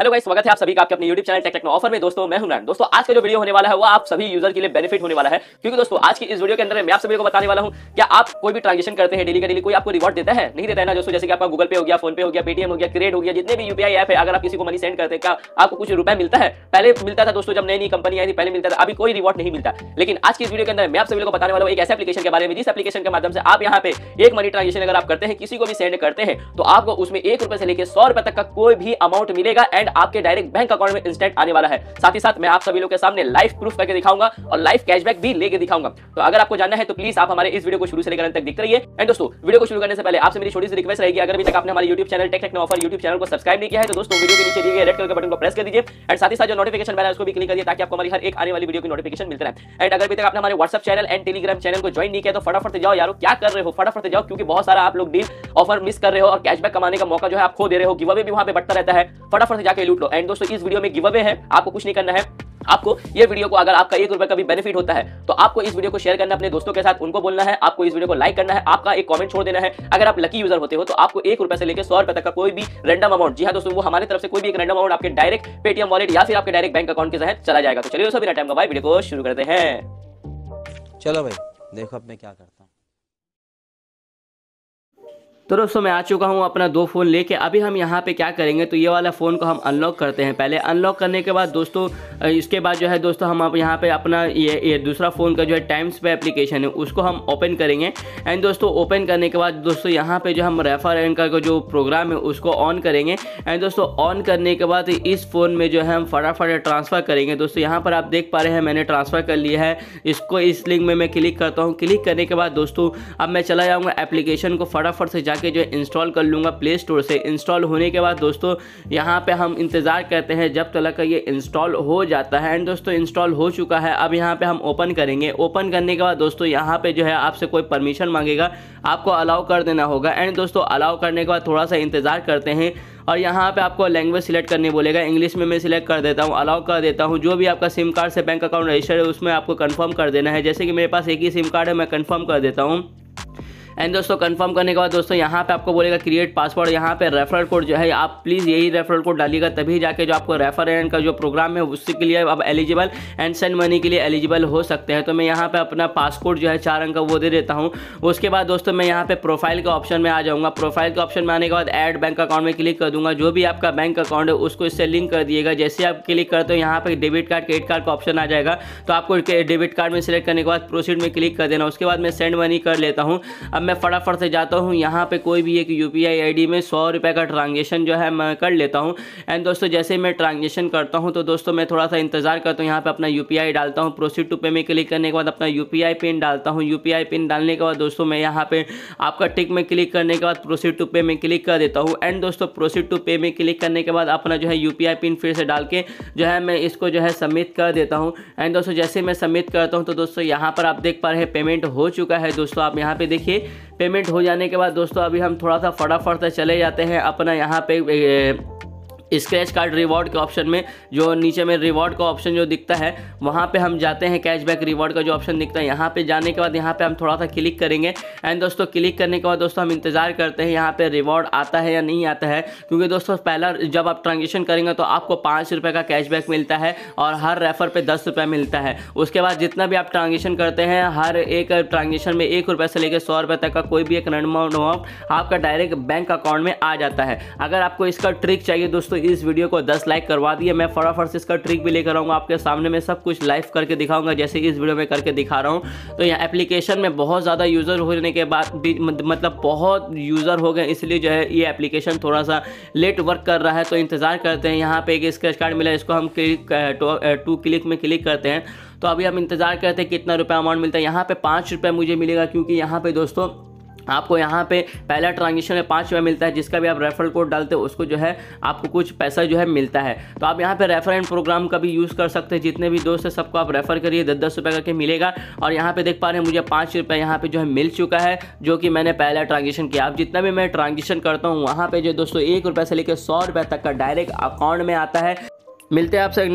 Hello guys, स्वागत है आप सभी का आपके अपने YouTube चैनल टेक ऑफ़र में। दोस्तों, मैं हूँ नारायण दोस्तों, आज का जो वीडियो होने वाला है, वो आप सभी यूज़र के लिए बेनिफिट होने वाला है। क्योंकि दोस्तों, आज की इस वीडियो के अंदर मैं आप सभी को बताने वाला हूँ, क्या आप कोई भी ट्रांजेक्शन करते हैं डेली का डेली कोई आपको रिवॉर्ड देता है? नहीं देता है ना दोस्तों, जैसे कि आपका गूगल पे हो गया फ़ोन पे हो गया पेटीएम हो गया क्रेड हो गया, जितने भी यूपीआई ऐप है, अगर आप किसी को मनी सेंड करते हैं, क्या आपको कुछ रुपए मिलता है? पहले मिलता था दोस्तों, जब नई नई कंपनी आई थी, पहले मिलता था, अभी कोई रिवॉर्ड नहीं मिलता। लेकिन आज की इस वीडियो के अंदर मैं आप सभी को बताने वाला हूँ, एक ऐसे एप्लीकेशन के बारे में, जिस एप्लीकेशन के माध्यम से आप यहाँ पे एक मनी ट्रांजेक्शन अगर आप करते हैं, किसी को भी सेंड करते हैं तो आपको उसमें एक रुपए से लेकर सौ रुपए तक का कोई भी अमाउंट मिलेगा एंड आपके डायरेक्ट बैंक अकाउंट में इंस्टेंट आने वाला है। साथ ही साथ मैं आप सभी लोग के सामने लाइव प्रूफ करके दिखाऊँगा और लाइव कैशबैक भी लेके दिखाऊँगा। तो अगर आपको जानना है तो प्लीज़ आप हमारे इस वीडियो को शुरू से लेकर अंत तक देखते रहिए। एंड दोस्तों वीडियो को शुरू करने से पहले आपसे मेरी छोटी सी रिक्वेस्ट रहेगी, अगर अभी तक आपने हमारे YouTube channel tech offer YouTube channel को सब्सक्राइब नहीं किया है तो दोस्तों वीडियो के नीचे दिए गए रेड कलर के बटन को प्रेस कर दीजिए। एंड साथ ही साथ जो नोटिफिकेशन बेल है, उसको भी क्लिक करिए ताकि आपको हमारी हर एक आने वाली वीडियो की नोटिफिकेशन मिलता रहे। एंड अगर अभी तक आपने हमारे WhatsApp channel and Telegram channel को ज्वाइन नहीं किया तो फटाफट जाओ यारो, क्या कर रहे हो? फटाफट जाओ, क्योंकि बहुत सारा आप लोग डील ऑफ़र मिस कर रहे हो और कैशबैक कमाने का मौका जो है आप खो दे रहे हो गिव अवे भी वहाँ पे बढ़ता रहता है। फटाफट से जाके लूट लो। एंड दोस्तों, इस वीडियो में गिव अवे है, आपको कुछ नहीं करना है। आपको ये वीडियो को अगर आपका एक रुपए का भी बेनिफिट होता है तो आपको इस वीडियो को शेयर करना, अपने दोस्तों के साथ उनको बोलना है, आपको इस वीडियो को लाइक करना है, आपका एक कमेंट छोड़ देना है। अगर आप लकी यूज़र होते हो तो आपको एक रुपए से लेकर सौ रुपए तक का कोई भी रैंडम अमाउंट जी हाँ दोस्तों, वो हमारी तरफ़ से कोई भी एक रैंडम अमाउंट आपके डायरेक्ट पेटीएम वॉलेट या फिर आपके डायरेक्ट बैंक अकाउंट के तहत चला जाएगा। तो चलिए दोस्तों, बिना टाइम का भाई, वीडियो को शुरू करते हैं। चलो भाई, देखो अब मैं क्या करता हूँ। तो दोस्तों, मैं आ चुका हूँ अपना दो फ़ोन लेके। अभी हम यहाँ पे क्या करेंगे तो ये वाला फ़ोन को हम अनलॉक करते हैं। पहले अनलॉक करने के बाद दोस्तों इसके बाद जो है दोस्तों, हम आप यहाँ पे अपना ये ये दूसरा फ़ोन का जो है टाइम्स पे एप्लीकेशन है, उसको हम ओपन करेंगे। एंड दोस्तों ओपन करने के बाद दोस्तों, यहाँ पर जो हम रेफर एंड का जो प्रोग्राम है, उसको ऑन करेंगे। एंड दोस्तों ऑन करने के बाद इस फ़ोन में जो है हम फटाफट ट्रांसफ़र करेंगे। दोस्तों, यहाँ पर आप देख पा रहे हैं, मैंने ट्रांसफ़र कर लिया है। इसको इस लिंक में मैं क्लिक करता हूँ। क्लिक करने के बाद दोस्तों, अब मैं चला जाऊँगा एप्लीकेशन को फटाफट से जाके जो इंस्टॉल कर लूँगा प्ले स्टोर से। इंस्टॉल होने के बाद दोस्तों, यहाँ पे हम इंतज़ार करते हैं जब तक का ये इंस्टॉल हो जाता है। एंड दोस्तों इंस्टॉल हो चुका है। अब यहाँ पे हम ओपन करेंगे। ओपन करने के बाद दोस्तों, यहाँ पे जो है आपसे कोई परमिशन मांगेगा। आपको अलाउ कर देना होगा। एंड दोस्तों अलाउ करने के बाद थोड़ा सा इंतज़ार करते हैं। और यहाँ पे आपको लैंग्वेज सिलेक्ट करने बोलेगा। इंग्लिश में मैं सिलेक्ट कर देता हूँ अलाउ कर देता हूँ। जो भी आपका सिम कार्ड से बैंक अकाउंट रजिस्टर है, उसमें आपको कंफर्म कर देना है। जैसे कि मेरे पास एक ही सिम कार्ड है, मैं कंफर्म कर देता हूँ। एंड दोस्तों कंफर्म करने के बाद दोस्तों, यहाँ पे आपको बोलेगा क्रिएट पासवर्ड यहाँ पे रेफरल कोड जो है, आप प्लीज़ यही रेफरल कोड डालिएगा, तभी जाके जो आपको रेफर एंड का जो प्रोग्राम है उसके के लिए आप एलिजिबल एंड सेंड मनी के लिए एलिजिबल हो सकते हैं। तो मैं यहाँ पे अपना पासपोर्ट जो है, चार अंक का वो दे देता हूँ। उसके बाद दोस्तों, मैं यहाँ पे प्रोफ़ाइल के ऑप्शन में आ जाऊँगा। प्रोफ़ाइल के ऑप्शन में आने के बाद एड बैंक अकाउंट में क्लिक कर दूँगा। जो भी आपका बैंक अकाउंट है, उसको इससे लिंक कर दिएगा। जैसे आप क्लिक करते हो, यहाँ पे डेबिट कार्ड क्रेडिट कार्ड का ऑप्शन आ जाएगा। तो आपको डेबिट कार्ड में सेलेक्ट करने के बाद प्रोसीड में क्लिक कर देना। उसके बाद मैं सेंड मनी कर लेता हूँ। अब मैं फटाफट से जाता हूँ, यहाँ पे कोई भी एक यू पी में सौ रुपये का ट्रांजेक्शन जो है मैं कर लेता हूँ। एंड दोस्तों, जैसे मैं ट्रांजेक्शन करता हूँ तो दोस्तों, मैं थोड़ा सा इंतज़ार करता हूँ। यहाँ पे अपना यूपीआई डालता हूँ प्रोसीड टू पे में क्लिक करने के बाद अपना यूपीआई पिन डालता हूँ। यू पिन डालने के बाद दोस्तों, मैं यहाँ पर आपका टिक में क्लिक करने के बाद प्रोसीड टू पे में क्लिक कर देता हूँ। एंड दोस्तों प्रोसीड टू पे में क्लिक करने के बाद अपना जो है यूपीआई पिन फिर से डाल के जो है मैं इसको जो है सबमिट कर देता हूँ। एंड दोस्तों, जैसे मैं सबमिट करता हूँ तो दोस्तों, यहाँ पर आप देख पा रहे पेमेंट हो चुका है। दोस्तों, आप यहाँ पे देखिए पेमेंट हो जाने के बाद दोस्तों अभी हम थोड़ा सा फटाफट से चले जाते हैं अपना यहाँ पे स्क्रैच कार्ड रिवॉर्ड के ऑप्शन में, जो नीचे में रिवॉर्ड का ऑप्शन जो दिखता है, वहाँ पे हम जाते हैं कैशबैक रिवॉर्ड का जो ऑप्शन दिखता है। यहाँ पे जाने के बाद, यहाँ पे हम थोड़ा सा क्लिक करेंगे। एंड दोस्तों, क्लिक करने के बाद दोस्तों, हम इंतज़ार करते हैं यहाँ पे रिवॉर्ड आता है या नहीं आता है। क्योंकि दोस्तों, पहला, जब आप ट्रांजेक्शन करेंगे तो आपको पाँच रुपये का कैशबैक मिलता है और हर रेफर पर दस रुपये मिलता है। उसके बाद जितना भी आप ट्रांजेक्शन करते हैं, हर एक ट्रांजेक्शन में एक रुपये से लेकर सौ रुपये तक का कोई भी एक अमाउंट आपका डायरेक्ट बैंक अकाउंट में आ जाता है। अगर आपको इसका ट्रिक चाहिए दोस्तों इस वीडियो को 10 लाइक करवा दिए मैं फटाफट से इसका ट्रिक भी लेकर आऊँगा। आपके सामने मैं सब कुछ लाइव करके दिखाऊँगा, जैसे इस वीडियो में करके दिखा रहा हूँ। तो यहाँ एप्लीकेशन में बहुत ज़्यादा यूज़र होने के बाद भी मतलब बहुत यूज़र हो गए, इसलिए जो है ये एप्लीकेशन थोड़ा सा लेट वर्क कर रहा है। तो इंतज़ार करते हैं। यहाँ पे एक स्क्रैच कार्ड मिला इसको हम क्लिक टू क्लिक में क्लिक करते हैं। तो अभी हम इंतज़ार करते हैं कितना रुपया अमाउंट मिलता है। यहाँ पे पाँच रुपये मुझे मिलेगा, क्योंकि यहाँ पे दोस्तों आपको यहाँ पे पहला ट्रांजेक्शन में पाँच रुपये मिलता है, जिसका भी आप रेफरल कोड डालते हो, उसको जो है आपको कुछ पैसा जो है मिलता है। तो आप यहाँ पे रेफर एंड प्रोग्राम का भी यूज़ कर सकते हैं। जितने भी दोस्त है, सबको आप रेफर करिए दस दस रुपये करके मिलेगा। और यहाँ पे देख पा रहे हैं, मुझे पाँच रुपये यहाँ पे जो है मिल चुका है, जो कि मैंने पहला ट्रांजेक्शन किया। आप जितना भी मैं ट्रांजेक्शन करता हूँ, वहाँ पर जो दोस्तों, एक रुपये से लेकर सौ रुपये तक का डायरेक्ट अकाउंट में आता है। मिलते हैं आपसे